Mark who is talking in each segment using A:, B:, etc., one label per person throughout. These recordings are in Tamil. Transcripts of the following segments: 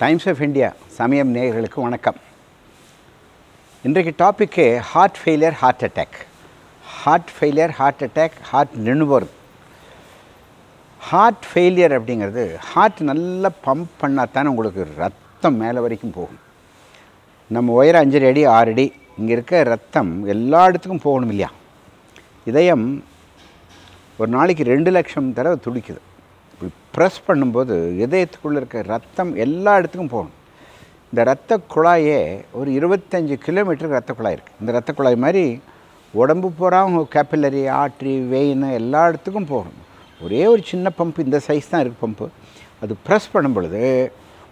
A: டைம்ஸ் ஆஃப் இந்தியா சமயம் நேயர்களுக்கு வணக்கம். இன்றைக்கு topic heart failure heart attack heart failure heart attack heart நின்று போகிறது ஹார்ட் ஃபெயிலியர் அப்படிங்கிறது ஹார்ட் நல்லா பம்ப் பண்ணால் தானே உங்களுக்கு ரத்தம் மேலே வரைக்கும் போகும். நம்ம உயரம் அஞ்சரை அடி ஆறு அடி இங்கே இருக்க ரத்தம் எல்லா இடத்துக்கும் போகணும் இல்லையா? இதயம் ஒரு நாளைக்கு ரெண்டு லட்சம் தடவை துடிக்குது. ப்ரெஸ் பண்ணும்போது இதயத்துக்குள்ளே இருக்க ரத்தம் எல்லா இடத்துக்கும் போகணும் இந்த ரத்த குழாயே ஒரு இருபத்தஞ்சி கிலோமீட்டருக்கு ரத்த குழாய் இருக்குது இந்த ரத்த குழாய் மாதிரி உடம்பு போகிறாங்க கேப்பிலரி ஆட்ரி வெயின் எல்லா இடத்துக்கும் போகணும் ஒரே ஒரு சின்ன பம்ப் இந்த சைஸ் தான் இருக்குது பம்பு அது ப்ரெஸ் பண்ணும் பொழுது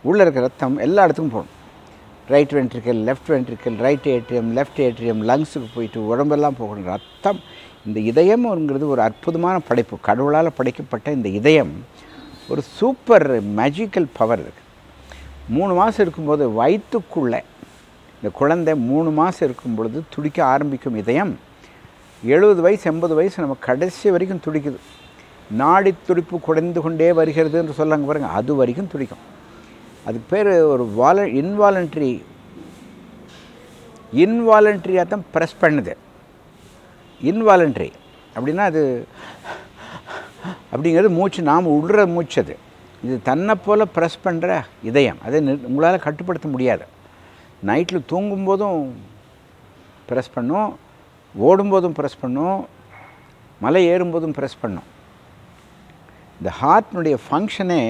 A: உள்ளே இருக்க ரத்தம் எல்லா இடத்துக்கும் போகணும் right ventricle left ventricle right atrium left atrium லங்ஸுக்கு போயிட்டு உடம்பெல்லாம் போகணும் ரத்தம் இந்த இதயம்ங்கிறது ஒரு அற்புதமான படைப்பு. கடவுளால் படைக்கப்பட்ட இந்த இதயம் ஒரு சூப்பர் மேஜிக்கல் பவர் இருக்குது மூணு மாதம் இருக்கும்போது வயிற்றுக்குள்ளே இந்த குழந்தை மூணு மாதம் இருக்கும் பொழுது துடிக்க ஆரம்பிக்கும் இதயம். எழுபது வயசு எண்பது வயசு நம்ம கடைசி வரைக்கும் துடிக்குது. நாடி துடிப்பு குறைந்து கொண்டே வருகிறது என்று சொல்லாங்க பாருங்க அது வரைக்கும் துடிக்கும். அதுக்கு பேர் ஒரு வால இன்வாலண்ட்ரி இன்வாலண்ட்ரியாக தான் ப்ரெஸ் பண்ணுது. இன்வாலண்ட்ரி அப்படின்னா அது அப்படிங்கிறது மூச்சு நாம் விடுற மூச்சு அது. இது தன்னை போல் ப்ரெஸ் பண்ணுற இதயம். அதை உங்களால் கட்டுப்படுத்த முடியாது. நைட்டில் தூங்கும்போதும் ப்ரெஸ் பண்ணும். ஓடும்போதும் ப்ரெஸ் பண்ணும். மலை ஏறும்போதும் ப்ரெஸ் பண்ணும். இந்த ஹார்ட்னுடைய ஃபங்க்ஷனே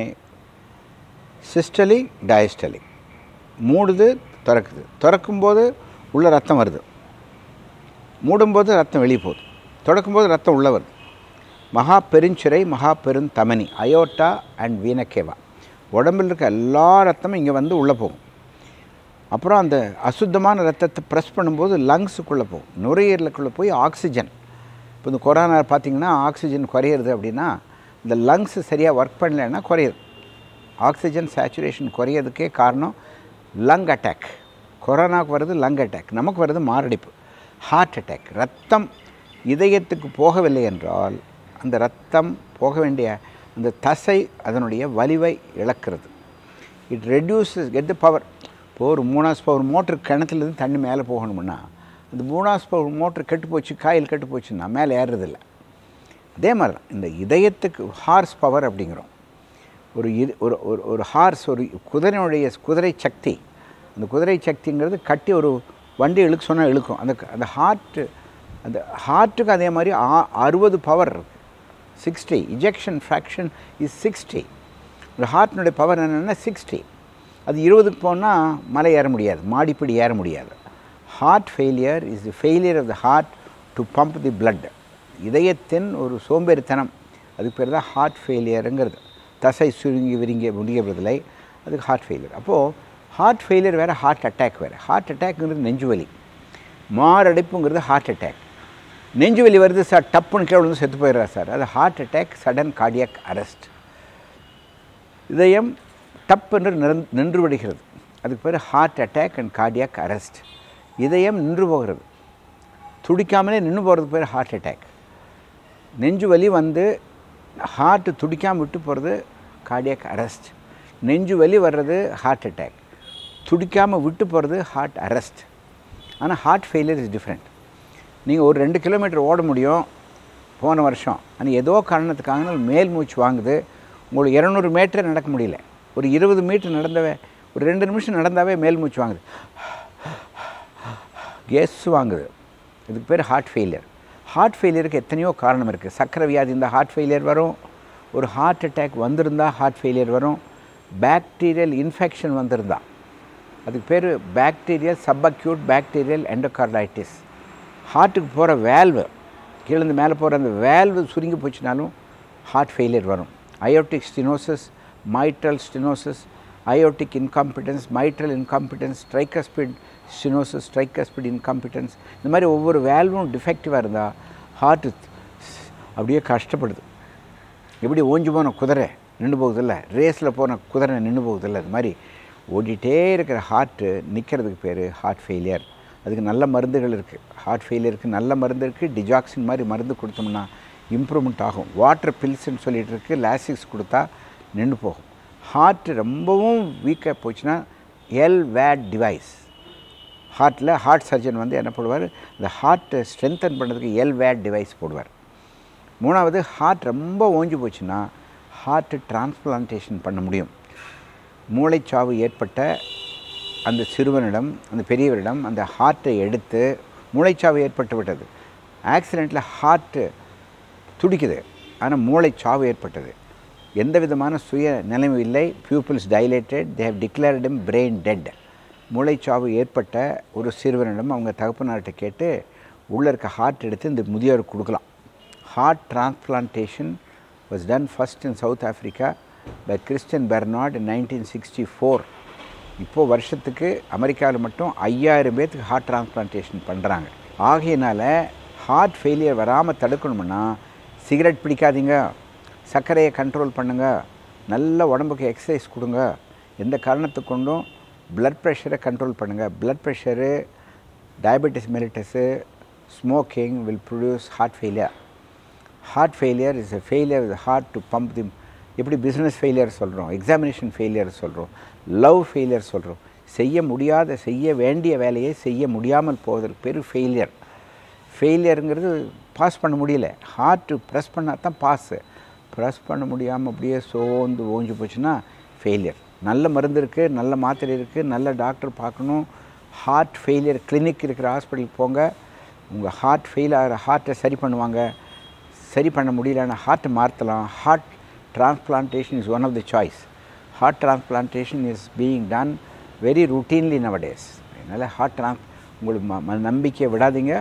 A: சிஸ்டலி டயஸ்டலி மூடுது திறக்குது. திறக்கும்போது உள்ள ரத்தம் வருது. மூடும்போது ரத்தம் வெளியே போகுது. தொடக்கும்போது ரத்தம் உள்ளே வருது. மகா பெருஞ்சிறை மகா பெருந்தமனி அயோட்டா அண்ட் வீனக்கேவா உடம்பில் இருக்க எல்லா ரத்தமும் இங்கே வந்து உள்ளே போகும். அப்புறம் அந்த அசுத்தமான ரத்தத்தை ப்ரெஸ் பண்ணும்போது லங்ஸுக்குள்ளே போகும். நுரையீரலுக்குள்ளே போய் ஆக்சிஜன் இப்போ இந்த கொரோனா பார்த்திங்கன்னா ஆக்சிஜன் குறையிறது அப்படின்னா இந்த லங்ஸு சரியாக ஒர்க் பண்ணலைன்னா குறையுது. ஆக்சிஜன் சேச்சுரேஷன் குறையிறதுக்கே காரணம் லங் அட்டாக் கொரோனாவுக்கு வருது லங் அட்டாக் நமக்கு வருது மாரடைப்பு. ஹார்ட் அட்டாக் ரத்தம் இதயத்துக்கு போகவில்லை என்றால் அந்த ரத்தம் போக வேண்டிய அந்த தசை அதனுடைய வலிவை இழக்கிறது. It reduces get the power இப்போ ஒரு மூணாஸ் பவர் மோட்ரு கிணத்துலேருந்து தண்ணி மேலே போகணும்னா அந்த மூணாஸ் பவர் மோட்ரு கெட்டு போச்சு காயில் கெட்டு போச்சுன்னா மேலே ஏறுறதில்ல. அதே மாதிரி தான் இந்த இதயத்துக்கு ஹார்ஸ் பவர் அப்படிங்கிறோம். ஒரு இது ஒரு ஒரு ஒரு ஹார்ஸ் ஒரு குதிரையினுடைய குதிரை சக்தி அந்த குதிரை சக்திங்கிறது கட்டி ஒரு வண்டி இழுக்க சொன்னால் இழுக்கும். அந்த அந்த ஹார்ட்டு அந்த ஹார்ட்டுக்கு அதே மாதிரி ஆ அறுபது power sixty ejection fraction is sixty ஒரு ஹார்ட்னுடைய பவர் என்னென்னா சிக்ஸ்டி அது இருபதுக்கு போனால் மலை ஏற முடியாது மாடிப்படி ஏற முடியாது. Heart failure is the failure of the heart to pump the blood இதயத்தின் ஒரு சோம்பேறித்தனம். அதுக்கு பேர் தான் ஹார்ட் ஃபெயிலியருங்கிறது தசை சுருங்கி விருங்கி முடியவில்லை அதுக்கு ஹார்ட் ஃபெயிலியர் அப்போது ஹார்ட் ஃபெயிலியர் வேறு ஹார்ட் அட்டாக் வேறு. ஹார்ட் அட்டாக்ங்கிறது நெஞ்சு வலி மாரடைப்புங்கிறது ஹார்ட் அட்டாக் நெஞ்சு வலி வருது சார் டப்புன்னு கீழே வந்து செத்து போயிடுறா சார். அது heart attack sudden cardiac arrest இதயம் டப் என்று நின்று விடுகிறது. அதுக்கு பேர் heart attack and cardiac arrest இதயம் நின்று போகிறது. துடிக்காமலே நின்று போகிறதுக்கு பேர் ஹார்ட் அட்டாக் நெஞ்சு வலி வந்து ஹார்ட்டு துடிக்காமல் விட்டு போகிறது கார்டியாக் அரெஸ்ட் நெஞ்சு வலி வர்றது ஹார்ட் அட்டாக் துடிக்காமல் விட்டு போகிறது ஹார்ட் அரெஸ்ட் ஆனால் ஹார்ட் ஃபெயிலியர் இஸ் டிஃப்ரெண்ட் நீங்கள் ஒரு ரெண்டு கிலோமீட்டர் ஓட முடியும். போன வருஷம். ஆனால் ஏதோ காரணத்துக்காக மேல் மூச்சு வாங்குது. உங்களுக்கு இரநூறு மீட்டர் நடக்க முடியல. ஒரு இருபது மீட்டர் நடந்தவே ஒரு ரெண்டு நிமிஷம் நடந்தாவே மேல் மூச்சு வாங்குது. கேஸ் வாங்குது. இதுக்கு பேர் ஹார்ட் ஃபெயிலியர் ஹார்ட் ஃபெயிலியருக்கு எத்தனையோ காரணம் இருக்குது சக்கரை வியாதி இருந்தால் ஹார்ட் ஃபெயிலியர் வரும். ஒரு ஹார்ட் அட்டாக் வந்திருந்தால் ஹார்ட் ஃபெயிலியர் வரும். பேக்டீரியல் இன்ஃபெக்ஷன் வந்திருந்தா. அதுக்கு பேர் பேக்டீரியல் சப்அக்யூட் பேக்டீரியல் எண்டோகார்டைட்டிஸ் ஹார்ட்டுக்கு போகிற வேல்வு கீழேருந்து மேலே போகிற அந்த வேல்வு சுருங்கி போச்சுனாலும் ஹார்ட் ஃபெயிலியர் வரும். Aortic stenosis mitral stenosis aortic incompetence mitral incompetence tricuspid stenosis tricuspid incompetence இந்த மாதிரி ஒவ்வொரு வேல்வும் டிஃபெக்டிவாக இருந்தால் ஹார்ட்டு அப்படியே கஷ்டப்படுது. எப்படி ஓஞ்சி போன குதிரை நின்று போகுதில்ல? ரேஸில் போன குதிரை நின்று போகுதில்ல? அது மாதிரி ஓடிட்டே இருக்கிற ஹார்ட்டு நிற்கிறதுக்கு பேர் ஹார்ட் ஃபெயிலியர் அதுக்கு நல்ல மருந்துகள் இருக்குது ஹார்ட் ஃபெயிலியருக்கு நல்ல மருந்து இருக்குது டிஜாக்சின் மாதிரி மருந்து கொடுத்தோம்னா இம்ப்ரூவ்மெண்ட் ஆகும். வாட்டர் பில்ஸ்ன்னு சொல்லிட்டு இருக்கு. லாசிக்ஸ் கொடுத்தா நின்று போகும். ஹார்ட் ரொம்பவும் வீக்காக போச்சுன்னா எல் வேட் டிவைஸ் ஹார்ட்டில் ஹார்ட் சர்ஜன் வந்து என்ன போடுவார்? இந்த ஹார்ட்டை ஸ்ட்ரென்தன் பண்ணுறதுக்கு எல் வேட் டிவைஸ் போடுவார். மூணாவது ஹார்ட் ரொம்ப ஓஞ்சி போச்சுன்னா ஹார்ட் டிரான்ஸ்பிளான்டேஷன் பண்ண முடியும். மூளைச்சாவு ஏற்பட்ட அந்த சிறுவனிடம் அந்த பெரியவரிடம் அந்த ஹார்ட்டை எடுத்து மூளைச்சாவு ஏற்பட்டு விட்டது. ஆக்சிடெண்ட்டில் ஹார்ட்டு துடிக்குது. ஆனால் மூளைச்சாவு ஏற்பட்டது. எந்த விதமான சுய நிலைமை இல்லை. Pupils dilated they have declared brain dead மூளைச்சாவு ஏற்பட்ட ஒரு சிறுவனிடம் அவங்க தகப்பனார்கிட்ட கேட்டு உள்ளே இருக்க ஹார்ட் எடுத்து இந்த முதியோருக்கு கொடுக்கலாம். Heart transplantation was done first in South Africa by Christian Barnard in nineteen sixty four இப்போது வருஷத்துக்கு அமெரிக்காவில் மட்டும் ஐயாயிரம் பேர்த்துக்கு ஹார்ட் டிரான்ஸ்பிளான்டேஷன் பண்ணுறாங்க ஆகையினால் ஹார்ட் ஃபெயிலியர் வராமல் தடுக்கணும்னா சிகரெட் பிடிக்காதீங்க சர்க்கரையை கண்ட்ரோல் பண்ணுங்கள் நல்ல உடம்புக்கு எக்ஸசைஸ் கொடுங்க. எந்த காரணத்துக்கு கொண்டும் ப்ளட் ப்ரெஷரை கண்ட்ரோல் பண்ணுங்கள் blood pressure diabetes mellitus smoking will produce heart failure heart failure is a failure is heart to pump the எப்படி பிஸ்னஸ் ஃபெயிலியர் சொல்கிறோம் எக்ஸாமினேஷன் ஃபெயிலியர் சொல்கிறோம் லவ் ஃபெயிலியர் சொல்கிறோம் செய்ய முடியாத செய்ய வேண்டிய வேலையை செய்ய முடியாமல் போவதற்கு பேர் ஃபெயிலியர் ஃபெயிலியருங்கிறது பாஸ் பண்ண முடியல. ஹார்ட்டு ப்ரெஸ் பண்ணால் தான் பாஸு ப்ரெஸ் பண்ண முடியாமல் அப்படியே சோர்ந்து ஓஞ்சு போச்சுன்னா ஃபெயிலியர் நல்ல மருந்து இருக்குது நல்ல மாத்திரை இருக்குது நல்ல டாக்டர் பார்க்கணும். ஹார்ட் ஃபெயிலியர் கிளினிக் இருக்கிற ஹாஸ்பிட்டலுக்கு போங்க. உங்கள் ஹார்ட் ஃபெயில் ஆகிற ஹார்ட்டை சரி பண்ணுவாங்க. சரி பண்ண முடியலன்னா ஹார்ட்டை மாற்றலாம் heart transplantation is one of the choice heart transplantation is being done very routinely nowadays அதனால் ஹார்ட் ட்ரான்ஸ் உங்களுக்கு ம ம நம்பிக்கையை விடாதீங்க.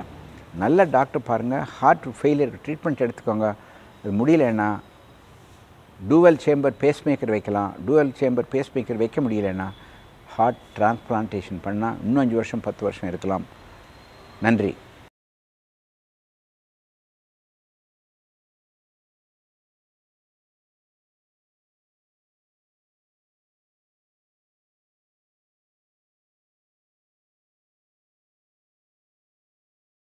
A: நல்ல டாக்டர் பாருங்கள் ஹார்ட் ஃபெயிலியருக்கு ட்ரீட்மெண்ட் எடுத்துக்கோங்க. அது முடியலன்னா டூவல் சேம்பர் பேஸ்மேக்கர் வைக்கலாம். டூவல் சேம்பர் பேஸ்மேக்கர் வைக்க முடியலன்னா ஹார்ட் டிரான்ஸ்பிளான்டேஷன் பண்ணால் இன்னும் அஞ்சு வருஷம் பத்து வருஷம் இருக்கலாம். நன்றி.